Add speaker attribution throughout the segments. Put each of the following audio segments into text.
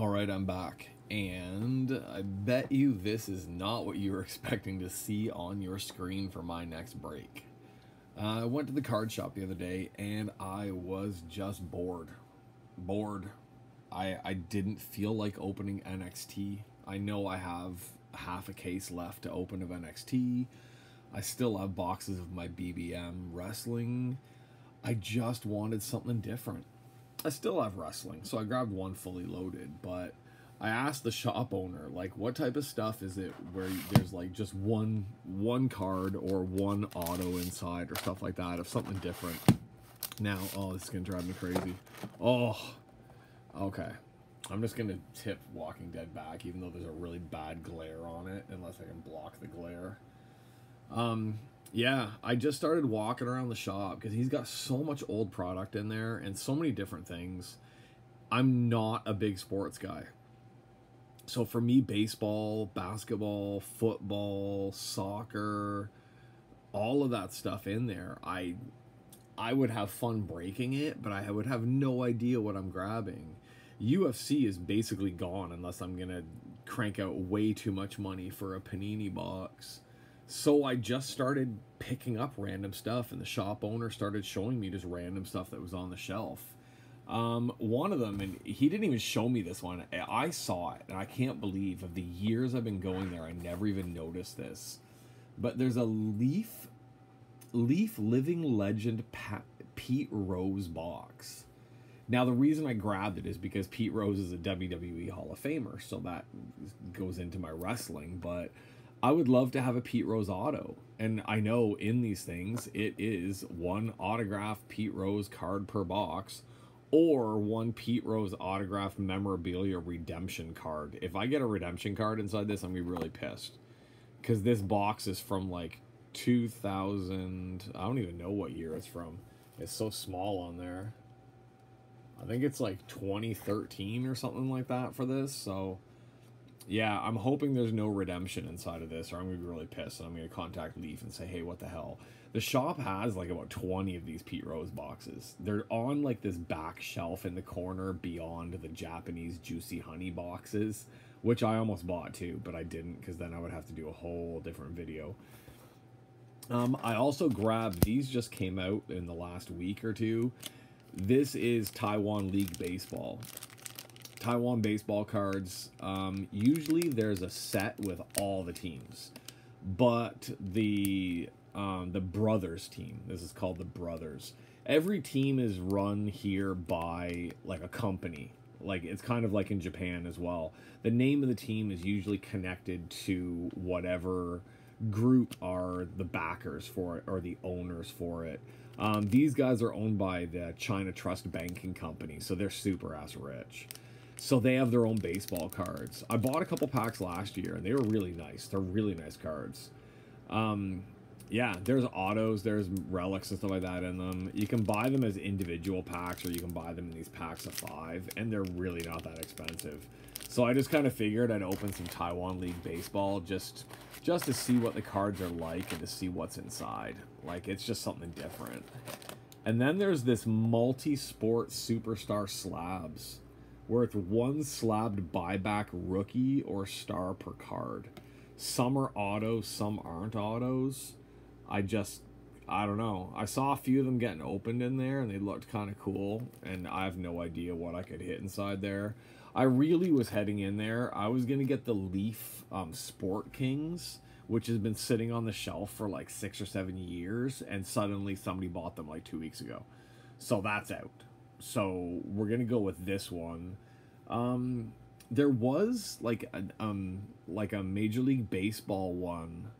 Speaker 1: All right, I'm back. And I bet you this is not what you were expecting to see on your screen for my next break. Uh, I went to the card shop the other day and I was just bored. Bored. I, I didn't feel like opening NXT. I know I have half a case left to open of NXT. I still have boxes of my BBM wrestling. I just wanted something different. I still have wrestling, so I grabbed one fully loaded, but I asked the shop owner, like, what type of stuff is it where there's like just one one card or one auto inside or stuff like that, of something different. Now, oh, this is gonna drive me crazy. Oh, okay. I'm just gonna tip Walking Dead back, even though there's a really bad glare on it, unless I can block the glare. Um, yeah, I just started walking around the shop because he's got so much old product in there and so many different things. I'm not a big sports guy. So for me, baseball, basketball, football, soccer, all of that stuff in there, I I would have fun breaking it, but I would have no idea what I'm grabbing. UFC is basically gone unless I'm gonna crank out way too much money for a panini box. So I just started picking up random stuff, and the shop owner started showing me just random stuff that was on the shelf. Um, one of them, and he didn't even show me this one. I saw it, and I can't believe of the years I've been going there, I never even noticed this. But there's a Leaf, Leaf Living Legend Pat, Pete Rose box. Now the reason I grabbed it is because Pete Rose is a WWE Hall of Famer, so that goes into my wrestling. But I would love to have a Pete Rose auto. And I know in these things, it is one autograph Pete Rose card per box or one Pete Rose autograph memorabilia redemption card. If I get a redemption card inside this, I'm going to be really pissed. Because this box is from like 2000. I don't even know what year it's from. It's so small on there. I think it's like 2013 or something like that for this. So yeah, I'm hoping there's no redemption inside of this, or I'm gonna be really pissed, and I'm gonna contact Leaf and say, "Hey, what the hell?" The shop has like about 20 of these Pete Rose boxes. They're on like this back shelf in the corner beyond the Japanese juicy honey boxes, which I almost bought too, but I didn't because then I would have to do a whole different video. Um, I also grabbed these. Just came out in the last week or two. This is Taiwan League Baseball. Taiwan baseball cards, um, usually there's a set with all the teams, but the um, the brothers team. This is called the brothers. Every team is run here by like a company. Like it's kind of like in Japan as well. The name of the team is usually connected to whatever group are the backers for it or the owners for it. Um, these guys are owned by the China Trust Banking Company, so they're super ass rich. So they have their own baseball cards. I bought a couple packs last year, and they were really nice. They're really nice cards. Um, yeah, there's autos, there's relics and stuff like that in them. You can buy them as individual packs, or you can buy them in these packs of five, and they're really not that expensive. So I just kind of figured I'd open some Taiwan League Baseball just just to see what the cards are like and to see what's inside. Like, it's just something different. And then there's this multi-sport superstar slabs it's one slabbed buyback rookie or star per card. Some are autos, some aren't autos. I just, I don't know. I saw a few of them getting opened in there and they looked kind of cool, and I have no idea what I could hit inside there. I really was heading in there. I was going to get the Leaf um, Sport Kings, which has been sitting on the shelf for like six or seven years, and suddenly somebody bought them like two weeks ago. So that's out so we're gonna go with this one. Um, there was like a, um like a Major League Baseball one.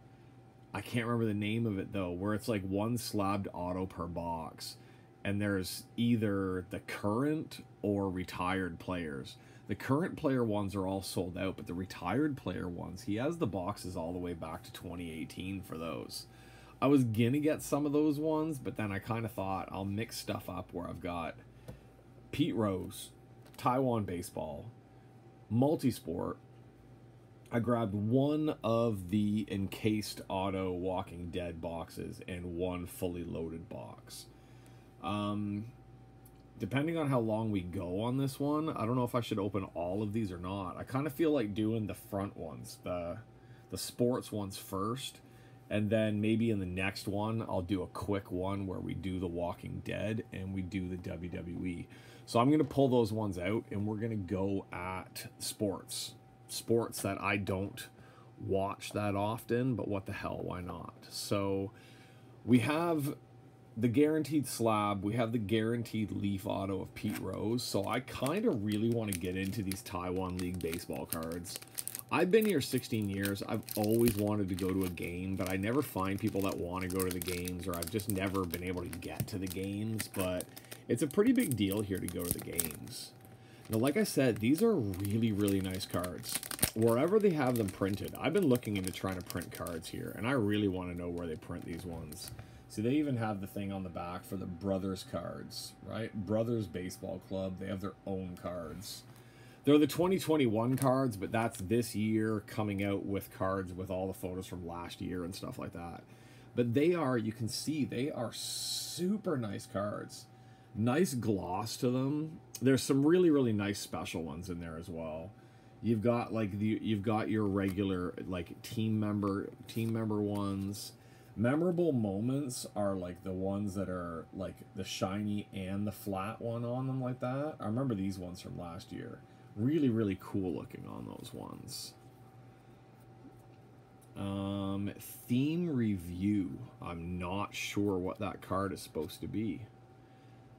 Speaker 1: I can't remember the name of it though, where it's like one slabbed auto per box, and there's either the current or retired players. The current player ones are all sold out, but the retired player ones, he has the boxes all the way back to 2018 for those. I was gonna get some of those ones, but then I kind of thought I'll mix stuff up where I've got Pete Rose, Taiwan Baseball, Multisport. I grabbed one of the encased auto Walking Dead boxes and one fully loaded box. Um, depending on how long we go on this one, I don't know if I should open all of these or not. I kind of feel like doing the front ones, the the sports ones first, and then maybe in the next one I'll do a quick one where we do the Walking Dead and we do the WWE. So I'm gonna pull those ones out and we're gonna go at sports, sports that I don't watch that often, but what the hell, why not? So we have the guaranteed slab, we have the guaranteed leaf auto of Pete Rose. So I kind of really want to get into these Taiwan League baseball cards. I've been here 16 years. I've always wanted to go to a game, but I never find people that want to go to the games, or I've just never been able to get to the games. But it's a pretty big deal here to go to the games. Now, like I said, these are really, really nice cards. Wherever they have them printed, I've been looking into trying to print cards here, and I really want to know where they print these ones. See, they even have the thing on the back for the Brothers cards, right? Brothers Baseball Club, they have their own cards. They're the 2021 cards, but that's this year coming out with cards with all the photos from last year and stuff like that. But they are, you can see, they are super nice cards. Nice gloss to them. There's some really, really nice special ones in there as well. You've got like the you've got your regular like team member team member ones memorable moments are like the ones that are like the shiny and the flat one on them like that. I remember these ones from last year. Really, really cool looking on those ones. Um, theme review. I'm not sure what that card is supposed to be.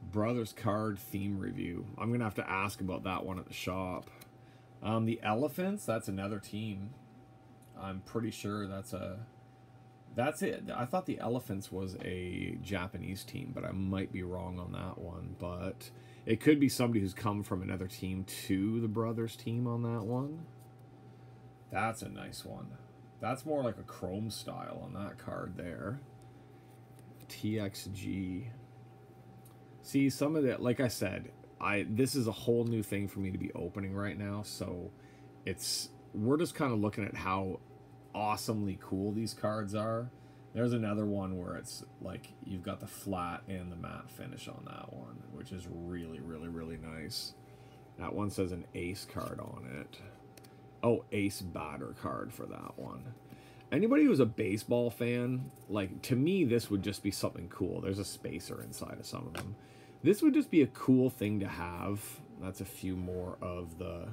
Speaker 1: Brothers card theme review. I'm going to have to ask about that one at the shop. Um, the Elephants, that's another team. I'm pretty sure that's a that's it. I thought the Elephants was a Japanese team, but I might be wrong on that one. But it could be somebody who's come from another team to the brothers team on that one. That's a nice one. That's more like a chrome style on that card there. TXG. See, some of that, like I said, I this is a whole new thing for me to be opening right now. So it's we're just kind of looking at how awesomely cool these cards are. There's another one where it's like you've got the flat and the matte finish on that one, which is really, really, really nice. That one says an ace card on it. Oh, ace batter card for that one. Anybody who's a baseball fan, like to me, this would just be something cool. There's a spacer inside of some of them. This would just be a cool thing to have. That's a few more of the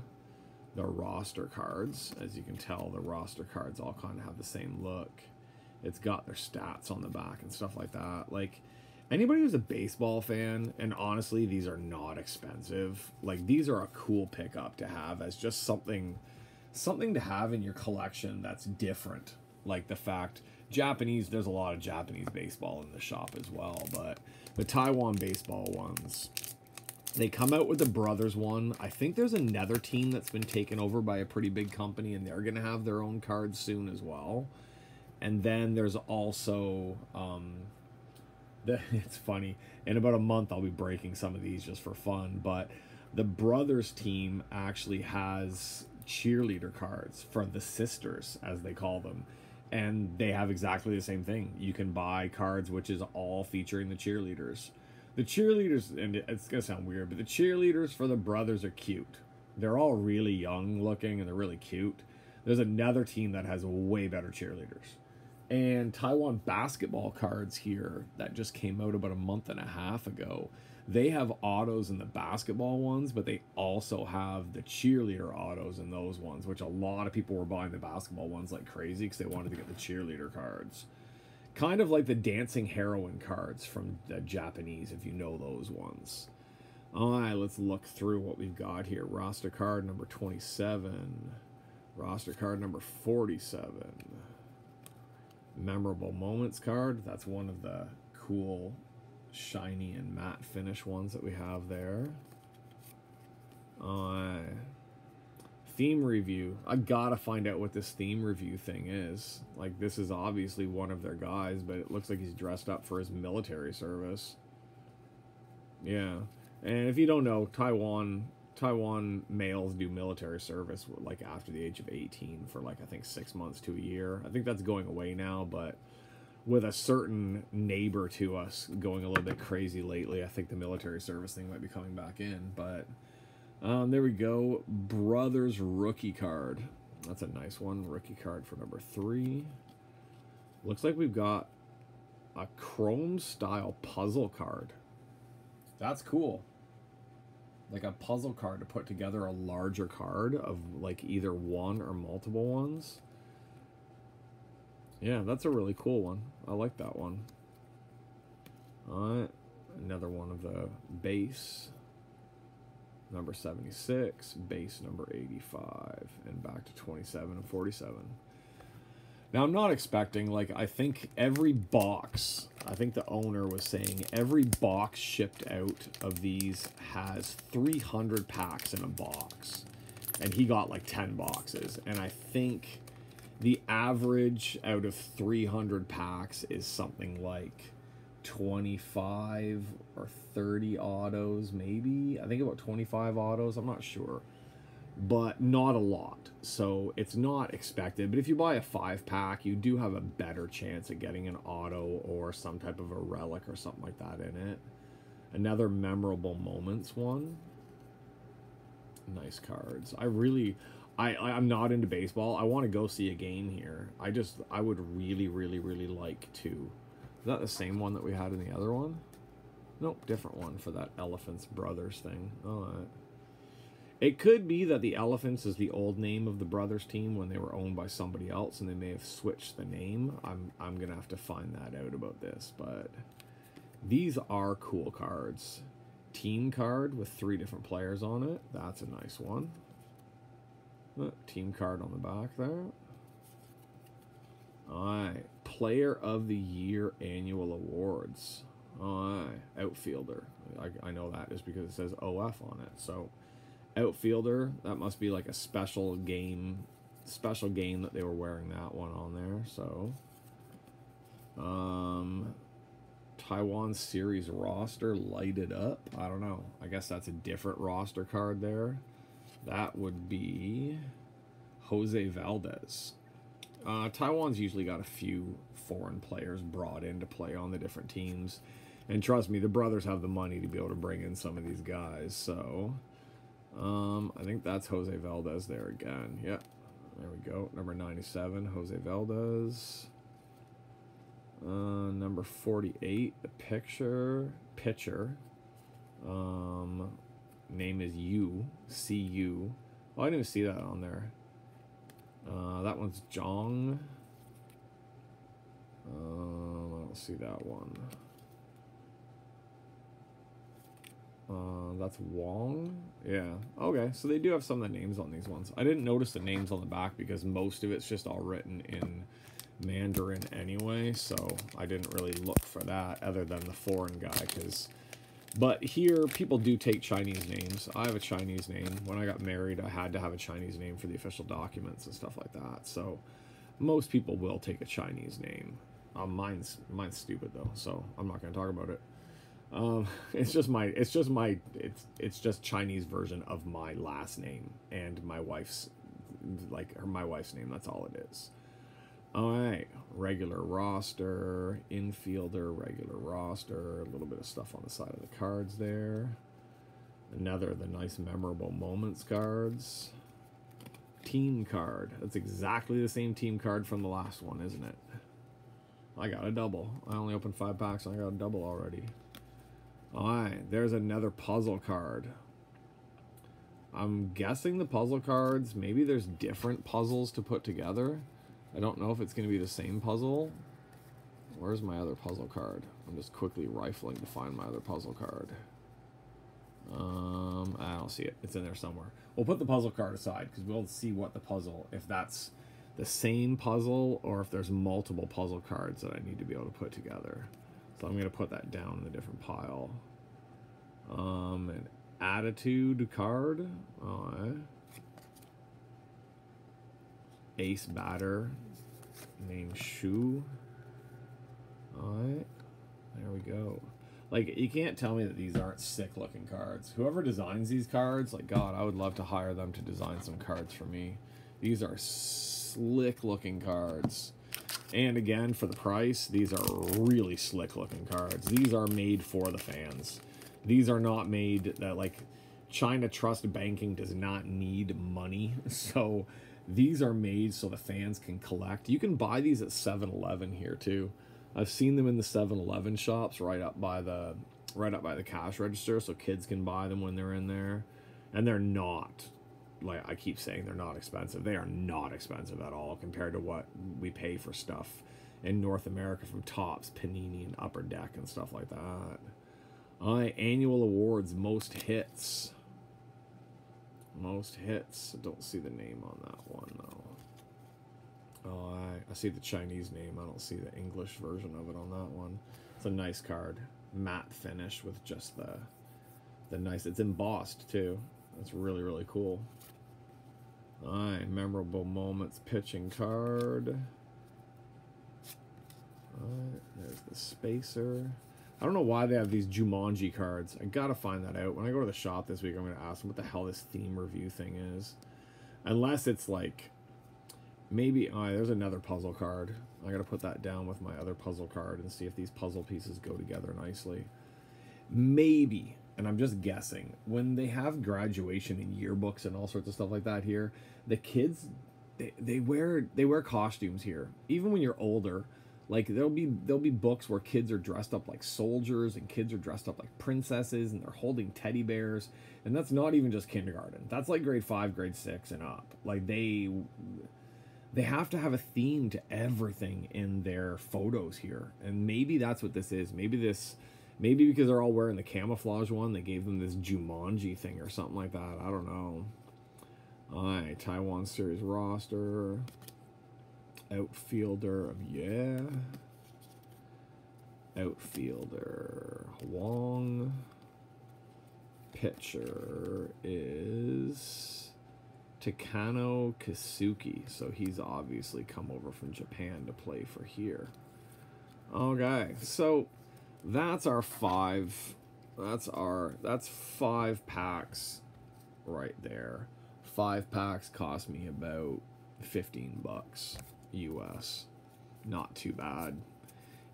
Speaker 1: the roster cards. As you can tell, the roster cards all kind of have the same look. It's got their stats on the back and stuff like that. Like anybody who's a baseball fan, and honestly, these are not expensive. Like these are a cool pickup to have as just something something to have in your collection that's different. Like the fact Japanese, there's a lot of Japanese baseball in the shop as well, but the Taiwan baseball ones they come out with the brothers one. I think there's another team that's been taken over by a pretty big company, and they're going to have their own cards soon as well. And then there's also, um, the, it's funny. In about a month, I'll be breaking some of these just for fun. But the brothers team actually has cheerleader cards for the sisters, as they call them. And they have exactly the same thing. You can buy cards which is all featuring the cheerleaders the cheerleaders, and it's gonna sound weird, but the cheerleaders for the brothers are cute. They're all really young looking and they're really cute. There's another team that has way better cheerleaders. And Taiwan basketball cards here that just came out about a month and a half ago. They have autos in the basketball ones, but they also have the cheerleader autos in those ones, which a lot of people were buying the basketball ones like crazy because they wanted to get the cheerleader cards kind of like the dancing heroine cards from the Japanese, if you know those ones. All right, let's look through what we've got here. Roster card number 27. Roster card number 47. Memorable Moments card. That's one of the cool shiny and matte finish ones that we have there. Uh, theme review. I gotta find out what this theme review thing is. Like, this is obviously one of their guys, but it looks like he's dressed up for his military service. Yeah. And if you don't know, Taiwan Taiwan males do military service like after the age of 18 for like I think 6 months to a year. I think that's going away now, but with a certain neighbor to us going a little bit crazy lately. I think the military service thing might be coming back in, but um, there we go. Brothers rookie card. That's a nice one. Rookie card for number three. Looks like we've got a chrome style puzzle card. That's cool. Like a puzzle card to put together a larger card of like either one or multiple ones. Yeah, that's a really cool one. I like that one. Alright, another one of the base. Number 76, base number 85, and back to 27 and 47. Now, I'm not expecting, like, I think every box, I think the owner was saying every box shipped out of these has 300 packs in a box. And he got like 10 boxes. And I think the average out of 300 packs is something like 25 or 30 autos, maybe. I think about 25 autos. I'm not sure. But not a lot. So it's not expected. But if you buy a five pack, you do have a better chance of getting an auto or some type of a relic or something like that in it. Another memorable moments one. Nice cards. I really I, I'm not into baseball. I want to go see a game here. I just I would really really really like to. Is that the same one that we had in the other one? Nope, different one for that Elephants Brothers thing. All right. It could be that the Elephants is the old name of the Brothers team when they were owned by somebody else, and they may have switched the name. I'm I'm gonna have to find that out about this, but these are cool cards. Team card with three different players on it. That's a nice one. Team card on the back there. Alright. Player of the Year Annual Awards. Alright. Outfielder. I, I know that just because it says OF on it. So, outfielder, that must be like a special game special game that they were wearing that one on there. So, um, Taiwan series roster lighted up. I don't know. I guess that's a different roster card there. That would be Jose Valdez. Uh, Taiwan's usually got a few foreign players brought in to play on the different teams. And trust me, the brothers have the money to be able to bring in some of these guys. So, um, I think that's Jose Valdez there again. Yep. There we go. Number 97, Jose Valdez. Uh, number 48, the picture, pitcher. Um, name is U, C U. Oh, I didn't even see that on there. Uh, that one's Jong. Um, I don't see that one. Uh, that's Wong. Yeah. Okay. So they do have some of the names on these ones. I didn't notice the names on the back because most of it's just all written in Mandarin anyway. So I didn't really look for that other than the foreign guy because but here, people do take Chinese names. I have a Chinese name. When I got married, I had to have a Chinese name for the official documents and stuff like that. So most people will take a Chinese name. Um, mine's mine's stupid though, so I'm not going to talk about it. Um, it's just my it's just my it's it's just Chinese version of my last name and my wife's like her my wife's name. That's all it is. All right, regular roster, infielder, regular roster, a little bit of stuff on the side of the cards there. Another of the nice memorable moments cards. Team card. That's exactly the same team card from the last one, isn't it? I got a double. I only opened five packs and I got a double already. Alright, there's another puzzle card. I'm guessing the puzzle cards, maybe there's different puzzles to put together. I don't know if it's going to be the same puzzle. Where's my other puzzle card? I'm just quickly rifling to find my other puzzle card. Um, I don't see it. It's in there somewhere. We'll put the puzzle card aside because we'll see what the puzzle, if that's the same puzzle or if there's multiple puzzle cards that I need to be able to put together. So I'm going to put that down in a different pile. Um, an attitude card. Oh, ace batter named Shu. Alright, there we go. Like, you can't tell me that these aren't sick looking cards. Whoever designs these cards, like, God, I would love to hire them to design some cards for me. These are slick looking cards. And again, for the price, these are really slick looking cards. These are made for the fans. These are not made that like China Trust Banking does not need money. So these are made so the fans can collect. You can buy these at 7-Eleven here too. I've seen them in the 7-Eleven shops right up by the right up by the cash register so kids can buy them when they're in there. And they're not like I keep saying they're not expensive. They are not expensive at all compared to what we pay for stuff in North America from Topps, Panini, and Upper Deck and stuff like that. I annual awards most hits. Most hits. I don't see the name on that one though. Oh, I, I see the Chinese name. I don't see the English version of it on that one. It's a nice card. Matte finish with just the the nice. It's embossed too. That's really really cool. Alright, memorable moments pitching card. Alright, there's the spacer. I don't know why they have these Jumanji cards. I gotta find that out. When I go to the shop this week, I'm gonna ask them what the hell this theme review thing is. Unless it's like maybe oh, there's another puzzle card. I gotta put that down with my other puzzle card and see if these puzzle pieces go together nicely. Maybe, and I'm just guessing, when they have graduation and yearbooks and all sorts of stuff like that here, the kids they, they wear they wear costumes here. Even when you're older, like there'll be there'll be books where kids are dressed up like soldiers and kids are dressed up like princesses and they're holding teddy bears. And that's not even just kindergarten. That's like grade 5 grade 6 and up. Like they they have to have a theme to everything in their photos here. And maybe that's what this is. Maybe this maybe because they're all wearing the camouflage one they gave them this jumanji thing or something like that. I don't know. All right taiwan series roster outfielder yeah. Outfielder Wong. Pitcher is Takano Kasuki. So he's obviously come over from Japan to play for here. Okay, so that's our five. That's our that's five packs right there. Five packs cost me about 15 bucks. US. Not too bad.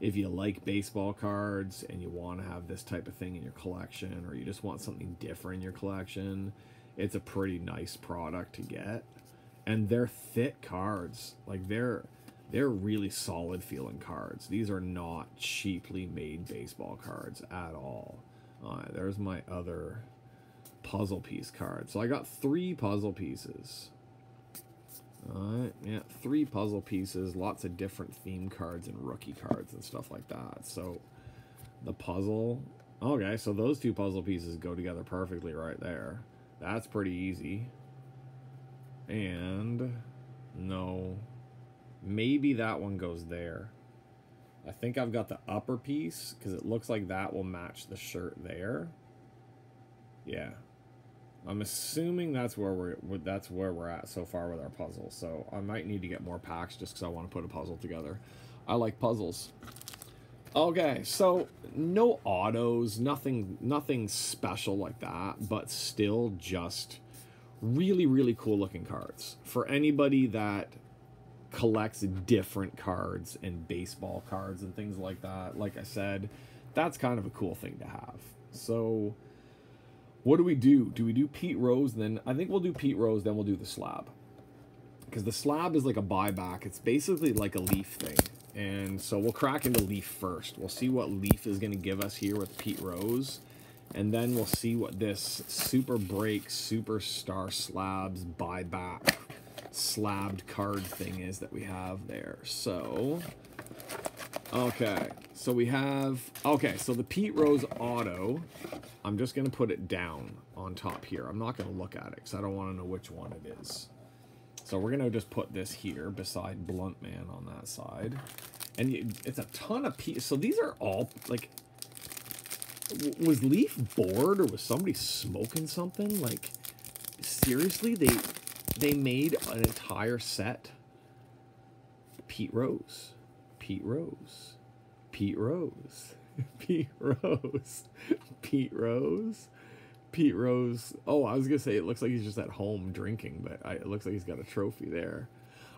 Speaker 1: If you like baseball cards and you want to have this type of thing in your collection or you just want something different in your collection, it's a pretty nice product to get. And they're thick cards. Like they're they're really solid feeling cards. These are not cheaply made baseball cards at all. Uh, there's my other puzzle piece card. So I got three puzzle pieces. Alright, yeah, three puzzle pieces, lots of different theme cards and rookie cards and stuff like that. So, the puzzle... Okay, so those two puzzle pieces go together perfectly right there. That's pretty easy. And... No. Maybe that one goes there. I think I've got the upper piece, because it looks like that will match the shirt there. Yeah, I'm assuming that's where we're that's where we're at so far with our puzzle. So I might need to get more packs just because I want to put a puzzle together. I like puzzles. Okay, so no autos, nothing nothing special like that, but still just really really cool looking cards for anybody that collects different cards and baseball cards and things like that. Like I said, that's kind of a cool thing to have. So what do we do? Do we do Pete Rose? Then I think we'll do Pete Rose. Then we'll do the slab, because the slab is like a buyback. It's basically like a leaf thing, and so we'll crack into leaf first. We'll see what leaf is going to give us here with Pete Rose, and then we'll see what this super break superstar slabs buyback slabbed card thing is that we have there. So Okay, so we have, okay, so the Pete Rose Auto, I'm just going to put it down on top here. I'm not going to look at it because I don't want to know which one it is. So we're going to just put this here beside Blunt Man on that side. And it's a ton of Pete, so these are all, like, was Leaf bored or was somebody smoking something? Like, seriously, they they made an entire set Pete Rose. Pete Rose. Pete Rose. Pete Rose. Pete Rose. Pete Rose. Oh, I was gonna say it looks like he's just at home drinking, but I, it looks like he's got a trophy there.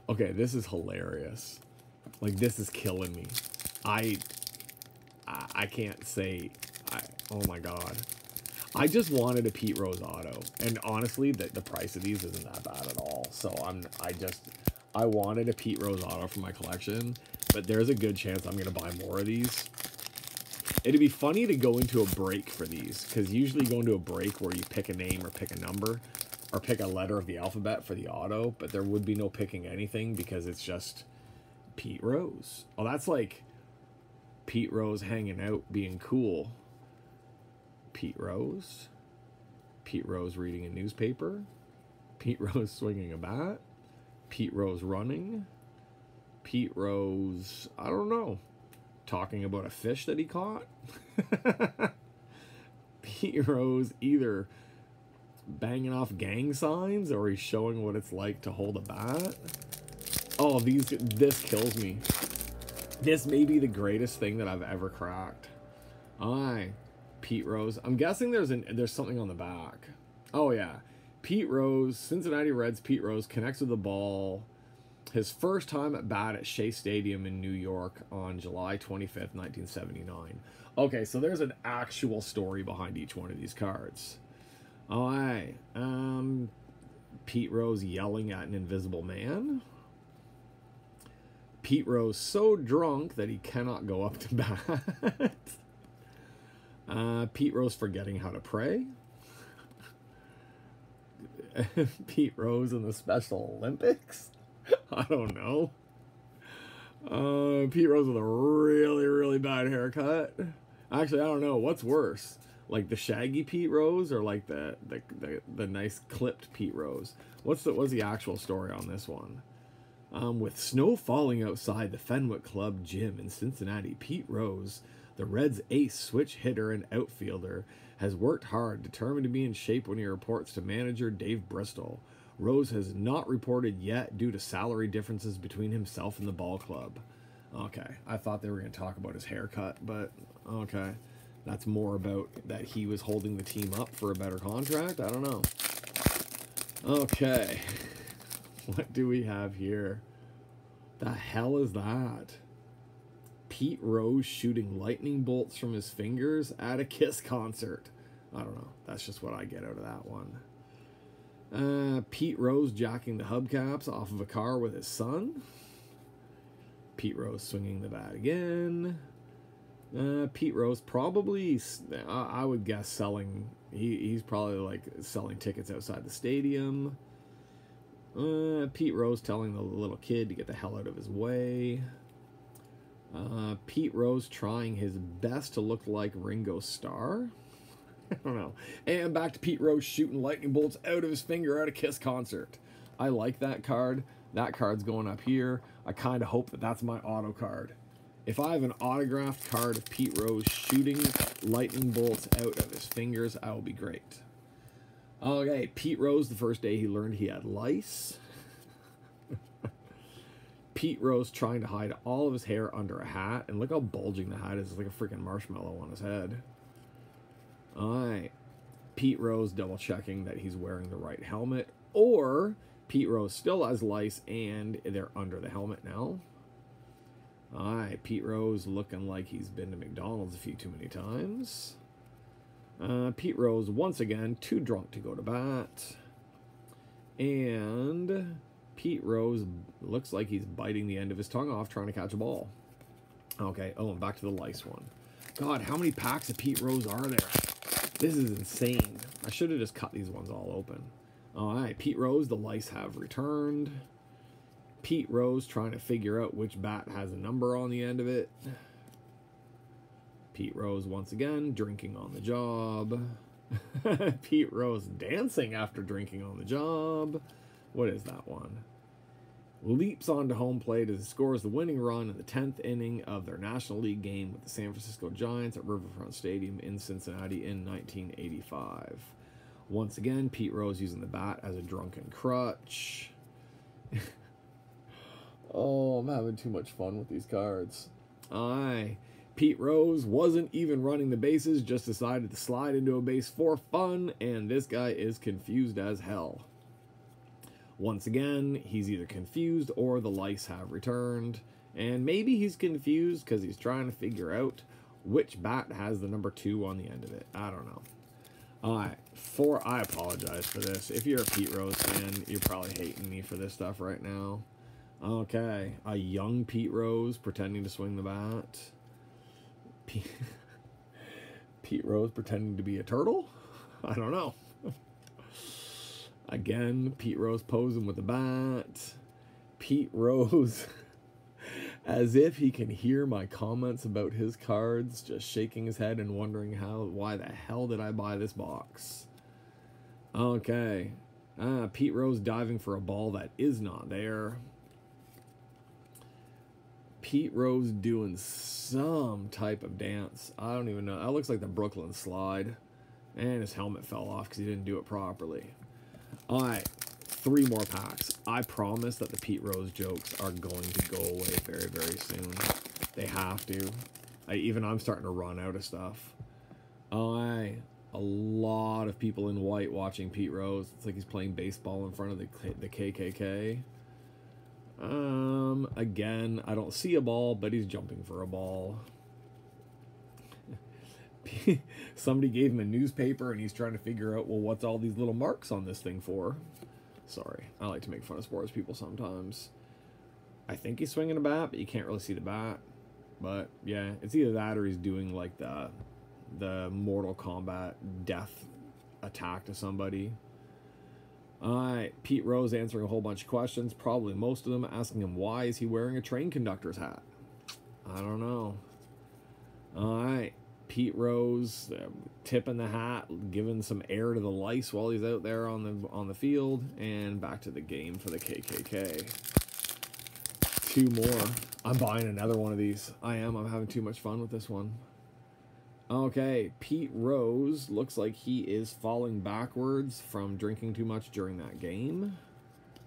Speaker 1: Okay, this is hilarious. Like this is killing me. I I, I can't say I oh my god. I just wanted a Pete Rose auto. And honestly, the, the price of these isn't that bad at all. So I'm I just I wanted a Pete Rose auto for my collection, but there's a good chance I'm gonna buy more of these. It'd be funny to go into a break for these, because usually you go into a break where you pick a name or pick a number, or pick a letter of the alphabet for the auto, but there would be no picking anything because it's just Pete Rose. Oh, that's like Pete Rose hanging out, being cool. Pete Rose. Pete Rose reading a newspaper. Pete Rose swinging a bat. Pete Rose running. Pete Rose, I don't know, talking about a fish that he caught. Pete Rose either banging off gang signs or he's showing what it's like to hold a bat. Oh, these this kills me. This may be the greatest thing that I've ever cracked. Aye, Pete Rose. I'm guessing there's an there's something on the back. Oh yeah, Pete Rose, Cincinnati Reds. Pete Rose connects with the ball. His first time at bat at Shea Stadium in New York on July 25th, 1979. Okay, so there's an actual story behind each one of these cards. All right. Um, Pete Rose yelling at an invisible man. Pete Rose so drunk that he cannot go up to bat. uh, Pete Rose forgetting how to pray. Pete Rose in the Special Olympics. I don't know. Uh, Pete Rose with a really, really bad haircut. Actually, I don't know. What's worse? Like the shaggy Pete Rose or like the the, the, the nice clipped Pete Rose? What's the what's the actual story on this one? Um, with snow falling outside the Fenwick Club gym in Cincinnati, Pete Rose, the Reds' ace switch hitter and outfielder, has worked hard, determined to be in shape when he reports to manager Dave Bristol. Rose has not reported yet due to salary differences between himself and the ball club. Okay, I thought they were going to talk about his haircut, but okay. That's more about that he was holding the team up for a better contract. I don't know. Okay. What do we have here? The hell is that? Pete Rose shooting lightning bolts from his fingers at a Kiss concert. I don't know. That's just what I get out of that one. Uh, Pete Rose jacking the hubcaps off of a car with his son. Pete Rose swinging the bat again. Uh, Pete Rose probably, I would guess, selling. He, he's probably like selling tickets outside the stadium. Uh, Pete Rose telling the little kid to get the hell out of his way. Uh, Pete Rose trying his best to look like Ringo Starr. I don't know. And back to Pete Rose shooting lightning bolts out of his finger at a Kiss concert. I like that card. That card's going up here. I kind of hope that that's my auto card. If I have an autographed card of Pete Rose shooting lightning bolts out of his fingers, I will be great. Okay, Pete Rose, the first day he learned he had lice. Pete Rose trying to hide all of his hair under a hat. And look how bulging the hat is. It's like a freaking marshmallow on his head. Alright. Pete Rose double checking that he's wearing the right helmet. Or Pete Rose still has lice and they're under the helmet now. Alright, Pete Rose looking like he's been to McDonald's a few too many times. Uh, Pete Rose, once again, too drunk to go to bat. And Pete Rose looks like he's biting the end of his tongue off trying to catch a ball. Okay, oh, and back to the lice one. God, how many packs of Pete Rose are there? This is insane. I should have just cut these ones all open. All right, Pete Rose, the lice have returned. Pete Rose trying to figure out which bat has a number on the end of it. Pete Rose once again drinking on the job. Pete Rose dancing after drinking on the job. What is that one? Leaps onto home plate as he scores the winning run in the 10th inning of their National League game with the San Francisco Giants at Riverfront Stadium in Cincinnati in 1985. Once again, Pete Rose using the bat as a drunken crutch. oh, I'm having too much fun with these cards. Aye. Pete Rose wasn't even running the bases, just decided to slide into a base for fun, and this guy is confused as hell. Once again, he's either confused or the lice have returned, And maybe he's confused because he's trying to figure out which bat has the number two on the end of it. I don't know. All right, for I apologize for this. If you're a Pete Rose fan, you're probably hating me for this stuff right now. Okay, a young Pete Rose pretending to swing the bat. Pete, Pete Rose pretending to be a turtle? I don't know. Again, Pete Rose posing with the bat. Pete Rose, as if he can hear my comments about his cards, just shaking his head and wondering how, why the hell did I buy this box? Okay. Ah, Pete Rose diving for a ball that is not there. Pete Rose doing some type of dance. I don't even know. That looks like the Brooklyn slide. And his helmet fell off because he didn't do it properly. All right, three more packs. I promise that the Pete Rose jokes are going to go away very, very soon. They have to. I, even I'm starting to run out of stuff. I a lot of people in white watching Pete Rose. It's like he's playing baseball in front of the the KKK. Um, again, I don't see a ball, but he's jumping for a ball. Somebody gave him a newspaper and he's trying to figure out, well, what's all these little marks on this thing for? Sorry, I like to make fun of sports people sometimes. I think he's swinging a bat, but you can't really see the bat. But yeah, it's either that or he's doing like the the Mortal Kombat death attack to somebody. Alright, Pete Rose answering a whole bunch of questions, probably most of them asking him why is he wearing a train conductor's hat? I don't know. Alright, Pete Rose uh, tipping the hat, giving some air to the lice while he's out there on the on the field, and back to the game for the KKK. Two more. I'm buying another one of these. I am. I'm having too much fun with this one. Okay, Pete Rose looks like he is falling backwards from drinking too much during that game.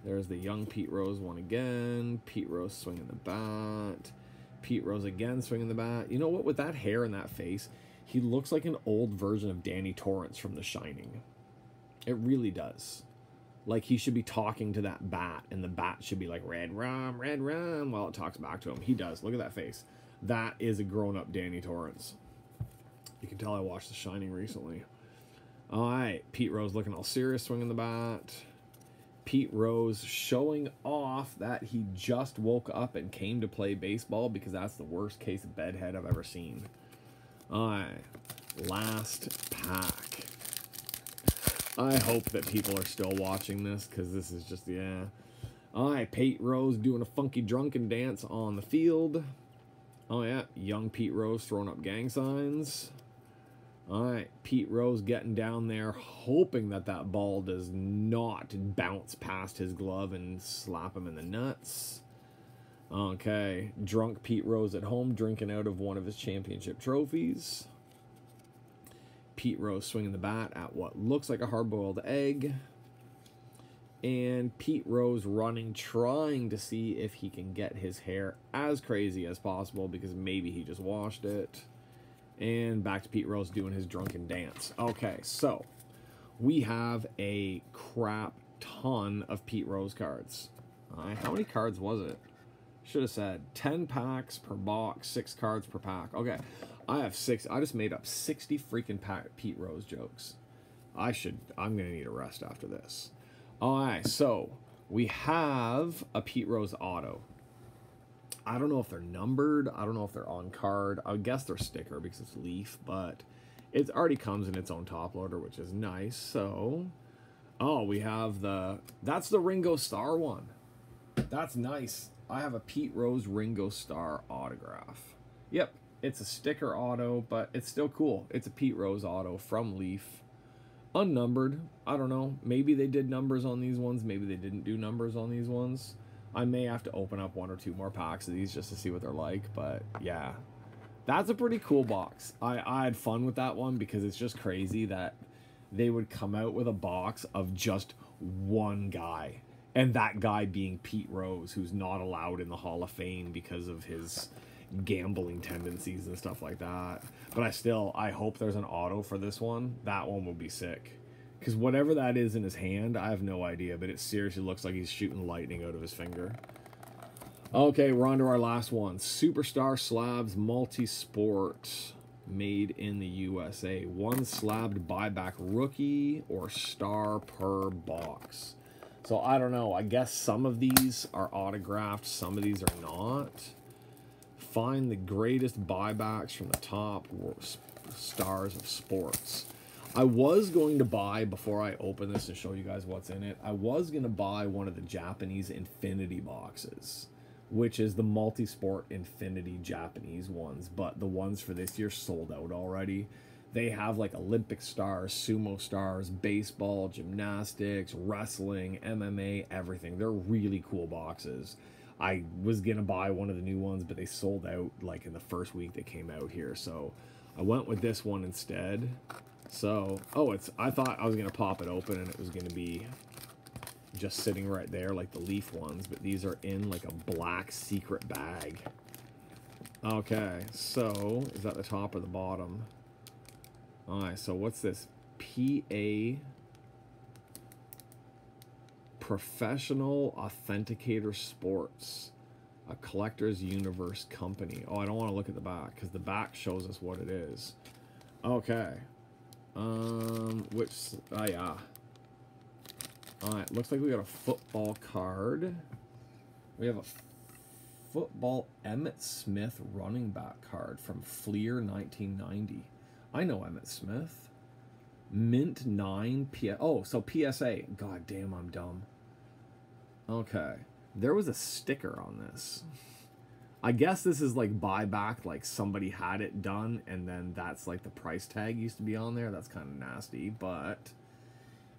Speaker 1: There's the young Pete Rose one again. Pete Rose swinging the bat. Pete Rose again swinging the bat. You know what? With that hair and that face, he looks like an old version of Danny Torrance from The Shining. It really does. Like he should be talking to that bat, and the bat should be like red rum, red rum, while it talks back to him. He does. Look at that face. That is a grown up Danny Torrance. You can tell I watched The Shining recently. All right, Pete Rose looking all serious, swinging the bat. Pete Rose showing off that he just woke up and came to play baseball because that's the worst case of bedhead I've ever seen. All right, last pack. I hope that people are still watching this because this is just, yeah. All right, Pete Rose doing a funky drunken dance on the field. Oh, yeah, young Pete Rose throwing up gang signs. All right, Pete Rose getting down there, hoping that that ball does not bounce past his glove and slap him in the nuts. Okay, drunk Pete Rose at home drinking out of one of his championship trophies. Pete Rose swinging the bat at what looks like a hard boiled egg. And Pete Rose running, trying to see if he can get his hair as crazy as possible because maybe he just washed it. And back to Pete Rose doing his drunken dance. Okay, so we have a crap ton of Pete Rose cards. Uh, how many cards was it? Should have said 10 packs per box, 6 cards per pack. Okay, I have 6. I just made up 60 freaking pack Pete Rose jokes. I should, I'm going to need a rest after this. All right, so we have a Pete Rose auto. I don't know if they're numbered. I don't know if they're on card. I guess they're sticker because it's leaf, but it already comes in its own top loader, which is nice. So, oh, we have the that's the Ringo Starr one. That's nice. I have a Pete Rose Ringo Starr autograph. Yep, it's a sticker auto, but it's still cool. It's a Pete Rose auto from Leaf. Unnumbered. I don't know. Maybe they did numbers on these ones. Maybe they didn't do numbers on these ones. I may have to open up one or two more packs of these just to see what they're like, but yeah. That's a pretty cool box. I, I had fun with that one because it's just crazy that they would come out with a box of just one guy. And that guy being Pete Rose, who's not allowed in the Hall of Fame because of his gambling tendencies and stuff like that. But I still, I hope there's an auto for this one. That one will be sick. Because whatever that is in his hand, I have no idea, but it seriously looks like he's shooting lightning out of his finger. Okay, we're on to our last one. Superstar Slabs Multi-Sport made in the USA. One slabbed buyback rookie or star per box. So I don't know. I guess some of these are autographed, some of these are not. Find the greatest buybacks from the top stars of sports. I was going to buy, before I open this and show you guys what's in it, I was going to buy one of the Japanese Infinity boxes which is the multi-sport infinity japanese ones but the ones for this year sold out already. They have like olympic stars sumo stars baseball gymnastics wrestling mma everything. They're really cool boxes. I was gonna buy one of the new ones but they sold out like in the first week they came out here so i went with this one instead so oh it's i thought i was gonna pop it open and it was gonna be just sitting right there like the leaf ones, but these are in like a black secret bag. Okay, so is that the top or the bottom? Alright, so what's this? PA Professional Authenticator Sports, a collector's universe company. Oh, I don't want to look at the back because the back shows us what it is. Okay. Um, which, oh yeah. Alright, looks like we got a football card. We have a football Emmitt Smith running back card from Fleer 1990. I know Emmitt Smith. Mint 9 P Oh, so PSA. God damn, I'm dumb. Okay. There was a sticker on this. I guess this is like buyback, like somebody had it done and then that's like the price tag used to be on there. That's kind of nasty, but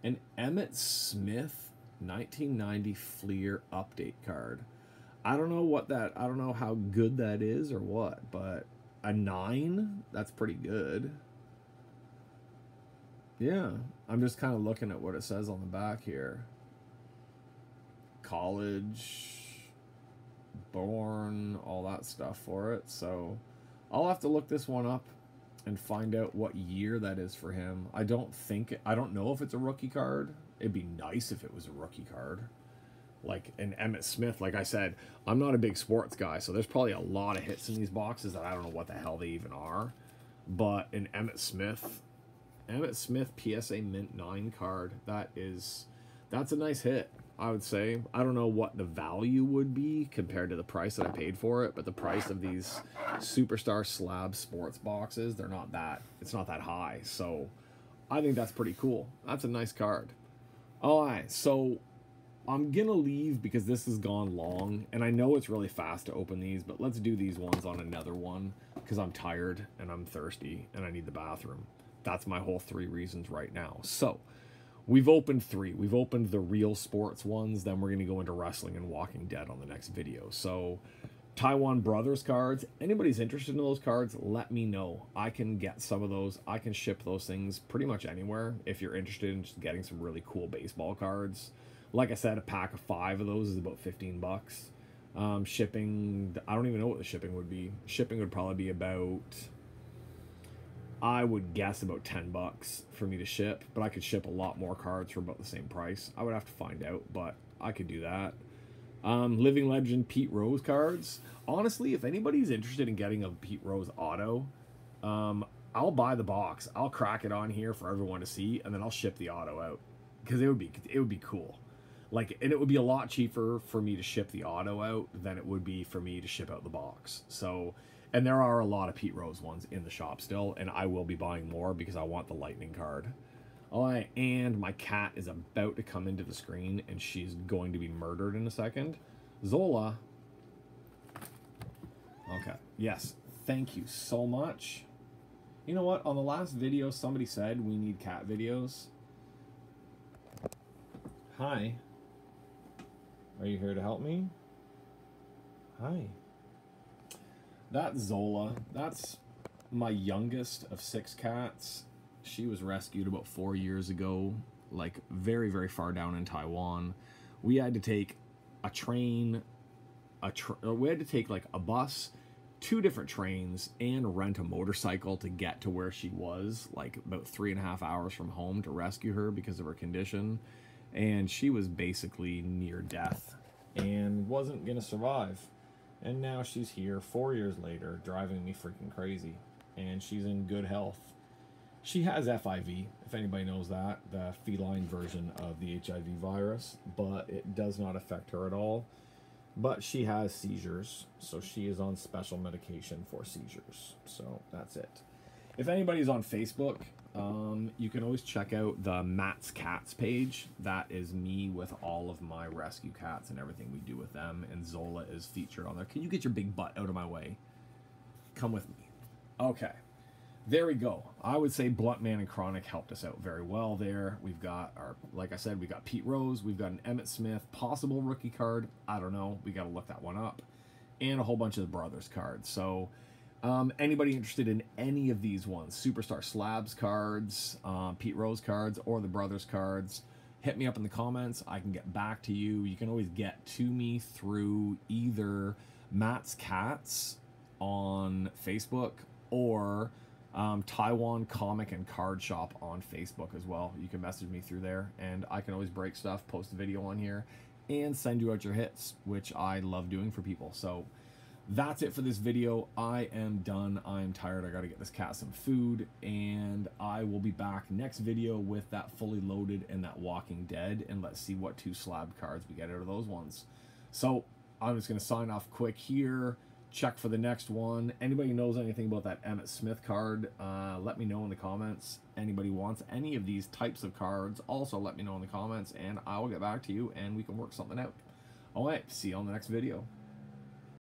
Speaker 1: an Emmitt Smith 1990 Fleer update card. I don't know what that, I don't know how good that is or what, but a 9, that's pretty good. Yeah, I'm just kind of looking at what it says on the back here. College, born, all that stuff for it. So I'll have to look this one up and find out what year that is for him. I don't think I don't know if it's a rookie card. It'd be nice if it was a rookie card. Like an Emmitt Smith, like I said, I'm not a big sports guy, so there's probably a lot of hits in these boxes that I don't know what the hell they even are. But an Emmitt Smith, Emmitt Smith PSA Mint 9 card, that is that's a nice hit. I would say. I don't know what the value would be compared to the price that I paid for it, but the price of these Superstar Slab sports boxes, they're not that, it's not that high. So I think that's pretty cool. That's a nice card. All right, so I'm gonna leave because this has gone long, and I know it's really fast to open these, but let's do these ones on another one because I'm tired and I'm thirsty and I need the bathroom. That's my whole three reasons right now. So We've opened three. We've opened the real sports ones. Then we're going to go into wrestling and Walking Dead on the next video. So, Taiwan Brothers cards. Anybody's interested in those cards, let me know. I can get some of those. I can ship those things pretty much anywhere if you're interested in just getting some really cool baseball cards. Like I said, a pack of five of those is about 15 bucks. Um, shipping, I don't even know what the shipping would be. Shipping would probably be about I would guess about 10 bucks for me to ship, but I could ship a lot more cards for about the same price. I would have to find out, but I could do that. Um, Living Legend Pete Rose cards. Honestly, if anybody's interested in getting a Pete Rose auto, um, I'll buy the box. I'll crack it on here for everyone to see, and then I'll ship the auto out because it would be it would be cool. Like, and it would be a lot cheaper for me to ship the auto out than it would be for me to ship out the box. So and there are a lot of Pete Rose ones in the shop still, and I will be buying more because I want the lightning card. All right, and my cat is about to come into the screen, and she's going to be murdered in a second. Zola. Okay, yes, thank you so much. You know what? On the last video, somebody said we need cat videos. Hi. Are you here to help me? Hi. That Zola, that's my youngest of six cats. She was rescued about four years ago, like very, very far down in Taiwan. We had to take a train, a tra- uh, we had to take like a bus, two different trains, and rent a motorcycle to get to where she was, like about three and a half hours from home to rescue her because of her condition. And she was basically near death and wasn't going to survive
Speaker 2: And now she's here four years later, driving me freaking crazy. And she's in good health. She has FIV, if anybody knows that, the feline version of the HIV virus, but it does not affect her at all. But she has seizures, so she is on special medication for seizures. So that's it. If anybody's on Facebook, um, you can always check out the Matt's Cats page. That is me with all of my rescue cats and everything we do with them. And Zola is featured on there. Can you get your big butt out of my way? Come with me. Okay. There we go. I would say Bluntman and Chronic helped us out very well there. We've got our, like I said, we got Pete Rose, we've got an Emmitt Smith, possible rookie card. I don't know. We got to look that one up. And a whole bunch of the brothers cards. So, um, anybody interested in any of these ones, Superstar Slabs cards, um, Pete Rose cards, or the Brothers cards, hit me up in the comments. I can get back to you. You can always get to me through either Matt's Cats on Facebook or um, Taiwan Comic and Card Shop on Facebook as well. You can message me through there, and I can always break stuff, post a video on here, and send you out your hits, which I love doing for people. So that's it for this video. I am done. I'm tired. I got to get this cat some food, and I will be back next video with that fully loaded and that Walking Dead, and let's see what two slab cards we get out of those ones. So I'm just going to sign off quick here check for the next one. Anybody knows anything about that Emmitt Smith card, uh, let me know in the comments. Anybody wants any of these types of cards, also let me know in the comments, and I will get back to you, and we can work something out. All right, see you on the next video.